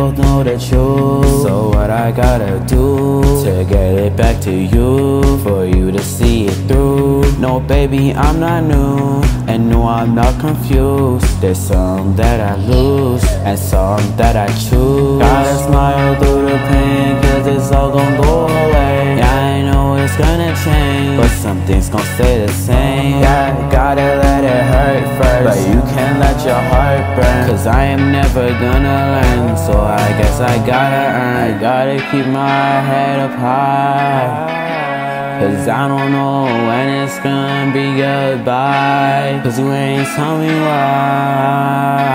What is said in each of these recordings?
both know the truth. So what I gotta do to get it back to you, for you to see it through. No, baby, I'm not new, and no, I'm not confused. There's some that I lose, and some that I choose. Gotta smile through the pain, cause it's all gon' go away. Yeah, I know it's gonna change, but some things gon' stay the same. Yeah, gotta let it hurt first, but you your heart burn. Cause I am never gonna learn, so I guess I gotta earn. I gotta keep my head up high. Cause I don't know when it's gonna be goodbye. Cause you ain't tell me why.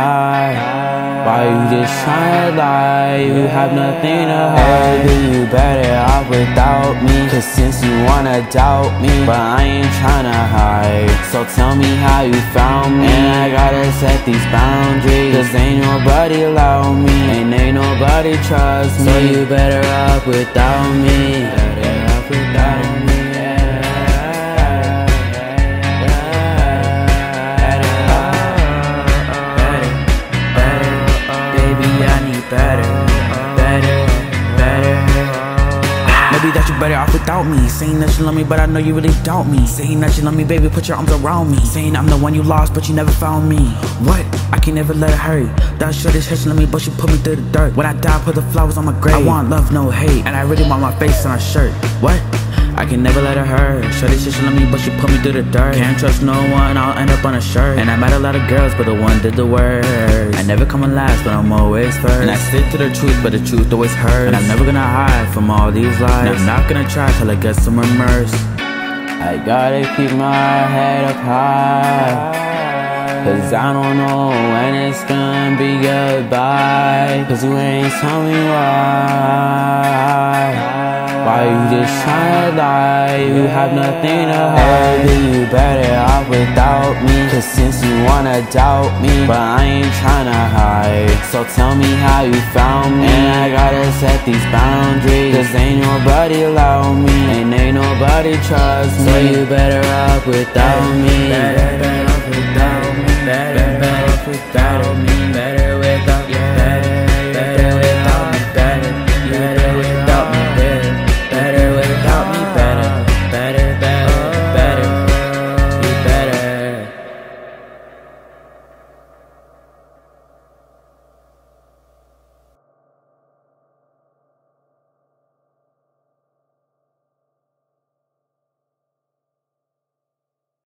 Why you just tryna lie? You have nothing to hide. Baby, you better off without me. Cause since you wanna doubt me, but I ain't tryna hide. So tell me how you found me. And I gotta set these boundaries. Cause ain't nobody allow me. And ain't nobody trust me. So you better off without me. Maybe that you better off without me. Saying that you love me, but I know you really doubt me. Saying that you love me, baby, put your arms around me. Saying I'm the one you lost, but you never found me. What? I can never let it hurt. That this she love me, but she put me through the dirt. When I die, put the flowers on my grave. I want love, no hate, and I really want my face on a shirt. What? I can never let her hurt. Shorty she love me, but she put me through the dirt. Can't trust no one, I'll end up on a shirt. And I met a lot of girls, but the one did the worst. I never come in last, but I'm always first. And I stick to the truth, but the truth always hurts. And I'm never gonna hide from all these lies. And I'm not gonna try till I get some immersed. I gotta keep my head up high. Cause I don't know when it's gonna be goodbye. Cause you ain't tell me why. Why you just tryna lie? You have nothing to hide. Baby, you better off without me. Cause since you wanna doubt me, but I ain't tryna hide. So tell me how you found me. And I gotta set these boundaries. Cause ain't nobody allow me. And ain't nobody trust me. So you better off without me. Better, better off without me. Better, better off without me.